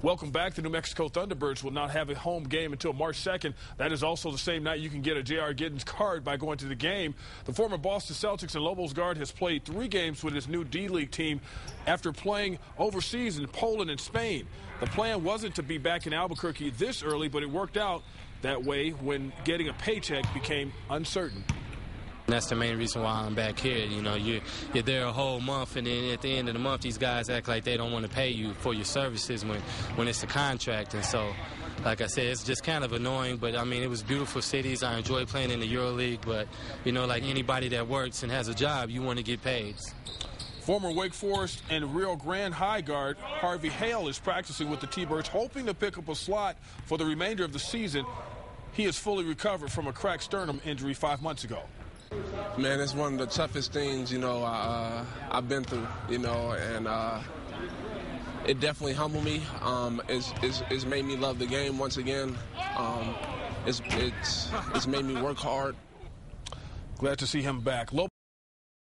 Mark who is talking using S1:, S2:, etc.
S1: Welcome back. The New Mexico Thunderbirds will not have a home game until March 2nd. That is also the same night you can get a J.R. Giddens card by going to the game. The former Boston Celtics and Lobos guard has played three games with his new D-League team after playing overseas in Poland and Spain. The plan wasn't to be back in Albuquerque this early, but it worked out that way when getting a paycheck became uncertain.
S2: That's the main reason why I'm back here. You know, you're, you're there a whole month, and then at the end of the month, these guys act like they don't want to pay you for your services when, when it's a contract. And so, like I said, it's just kind of annoying, but I mean, it was beautiful cities. I enjoy playing in the EuroLeague, but, you know, like anybody that works and has a job, you want to get paid.
S1: Former Wake Forest and Rio Grande High guard Harvey Hale is practicing with the T-Birds, hoping to pick up a slot for the remainder of the season. He is fully recovered from a cracked sternum injury five months ago.
S3: Man, it's one of the toughest things, you know, uh, I've been through, you know, and uh, it definitely humbled me. Um, it's, it's, it's, made me love the game once again. Um, it's, it's, it's made me work hard.
S1: Glad to see him back.